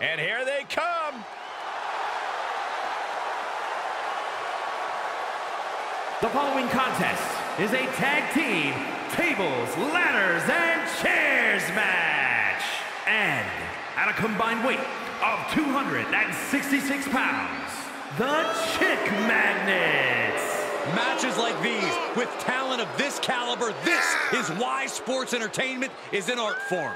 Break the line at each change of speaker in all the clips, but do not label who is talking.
And here they come.
The following contest is a tag team tables, ladders, and chairs match. And at a combined weight of 266 pounds, the Chick Magnets.
Matches like these, with talent of this caliber, this is why sports entertainment is an art form.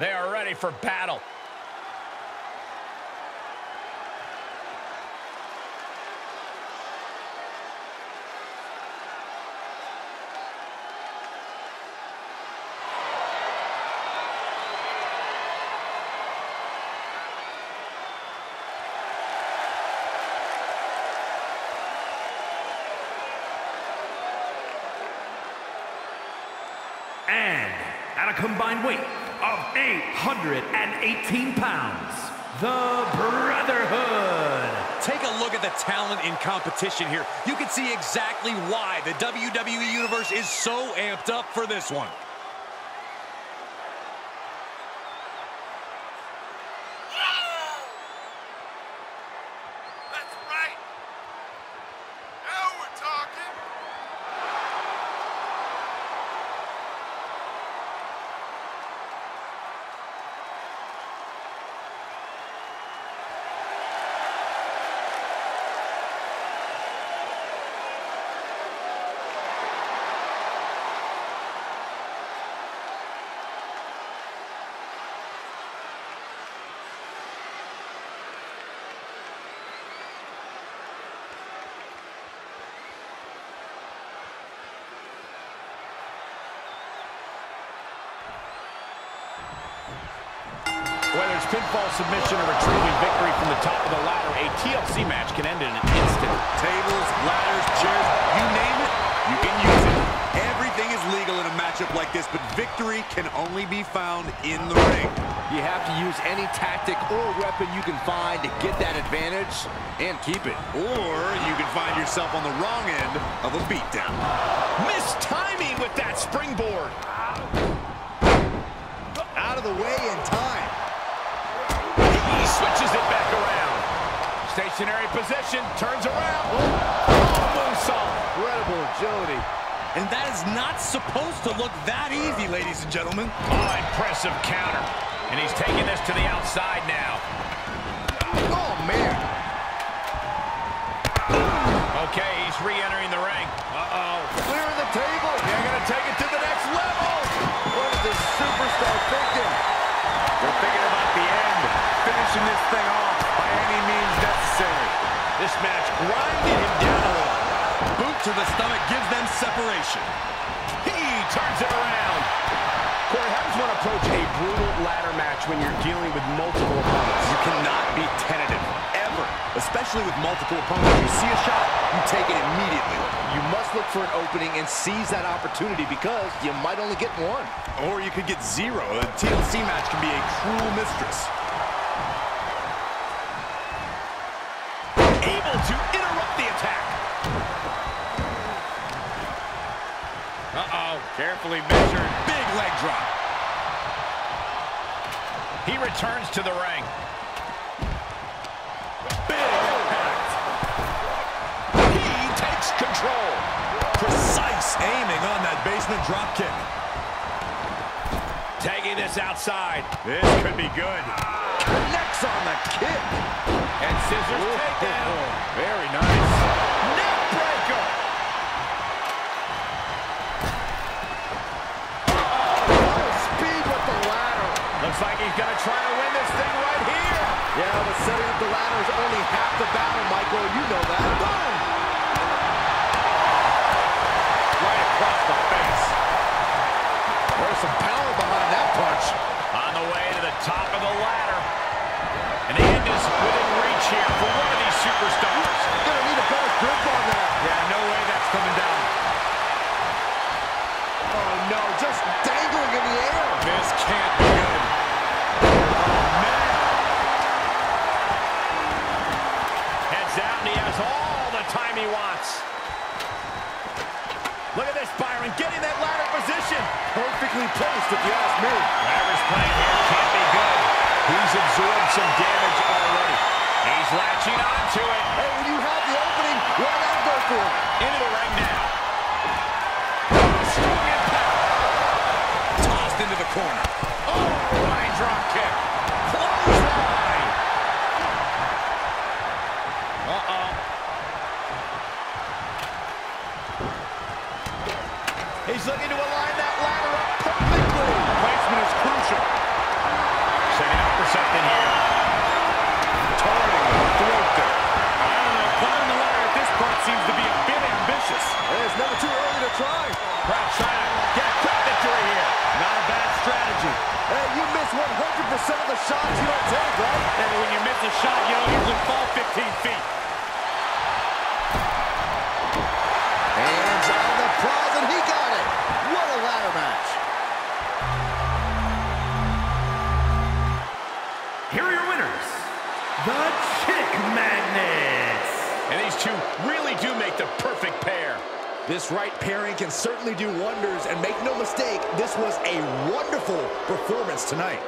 They are ready for battle.
And at a combined weight 818 pounds, the Brotherhood.
Take a look at the talent in competition here. You can see exactly why the WWE Universe is so amped up for this one.
Pinfall submission or retrieving victory from the top of the ladder, a TLC match can end in an instant.
Tables, ladders, chairs, you name it, you can use it. Everything is legal in a matchup like this, but victory can only be found in the ring.
You have to use any tactic or weapon you can find to get that advantage and keep it.
Or you can find yourself on the wrong end of a beatdown.
Missed timing with that springboard.
Out of the way in time.
Stationary position, turns around. Oh, moonsault.
Incredible agility.
And that is not supposed to look that easy, ladies and gentlemen.
Oh, impressive counter. And he's taking this to the outside now.
Oh, man.
Okay, he's re-entering the ring. Uh-oh.
Clearing the table.
They're going to take it to the next level.
What is this superstar thinking?
They're thinking about the end, finishing this thing off
the stomach gives them separation.
He turns it around. Corey, how does one approach a brutal ladder match when you're dealing with multiple opponents?
You cannot be tentative, ever. Especially with multiple opponents. You see a shot, you take it immediately.
You must look for an opening and seize that opportunity because you might only get one.
Or you could get zero. A TLC match can be a cruel mistress.
Able to Uh-oh, carefully measured.
Big leg drop.
He returns to the ring.
Big impact. He takes control. Precise aiming on that basement drop kick.
Taking this outside. This could be good.
Connects on the kick.
And scissors takedown. Very nice. Looks like he's going to try to win this thing right here.
Yeah, but setting up the ladder is only half the battle, Michael. You know that. Boom!
Right across the face.
There's some power behind that punch.
On the way to the top of the ladder. And the end is within reach here for one Kicks out, and he has all the time he wants. Look at this, Byron, getting that ladder position.
Perfectly placed, if you ask me.
Whatever's playing here can't be good. He's absorbed some damage already. He's latching onto it.
Hey, when you have the opening, why not go for it? The shots you don't take, right?
And when you miss a shot, you don't usually fall 15 feet.
Hands on the prize, and he got it. What a ladder match.
Here are your winners, the Chick Magnets.
And these two really do make the perfect pair.
This right pairing can certainly do wonders, and make no mistake, this was a wonderful performance tonight.